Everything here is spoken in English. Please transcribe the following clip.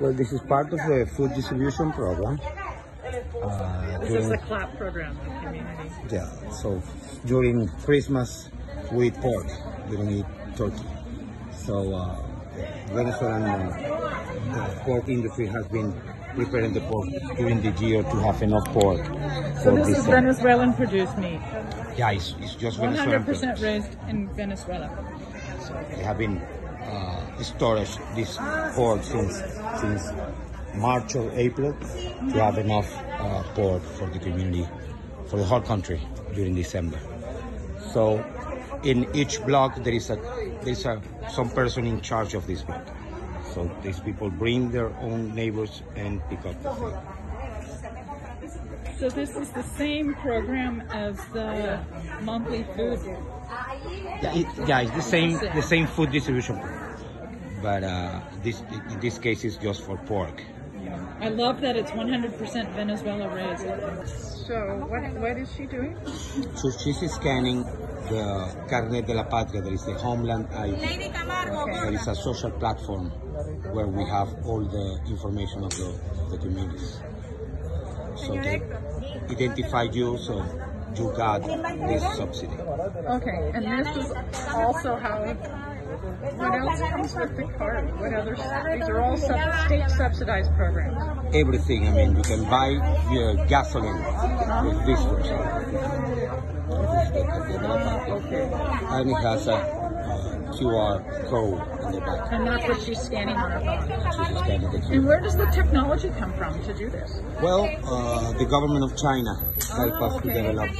Well, this is part of the food distribution program. Uh, This is the CLAP program, the community. yeah, so during Christmas we eat pork, we don't eat turkey. So uh, Venezuelan uh, pork industry has been preparing the pork during the year to have enough pork. So for this is uh, Venezuelan produced meat, Yeah, it's, it's just Venezuelan. 100% raised in Venezuela. So they have been uh, storage this pork since since March or April to have enough uh, pork for the community, for the whole country during December. So in each block there is a there is a some person in charge of this block. So these people bring their own neighbors and pick up the food. So this is the same program as the monthly food. Yeah, it, yeah, it's the same the same food distribution, program. but uh, this in this case is just for pork. I love that it's 100% Venezuela raised. So what what is she doing? So she's scanning the Carnet de la Patria, that is the Homeland ID. There is a social platform where we have all the information of the, of the communities. So they identify you, so you got this subsidy. Okay, and this is also how. What else comes with the card? What other? These are all sub, state subsidized programs. Everything, I mean, you can buy your gasoline with this, for example. Uh-huh. And it has a QR code in the back. And that's what she's scanning on her phone. She's scanning the And where does the technology come from to do this? Well, uh, the government of China helped us to develop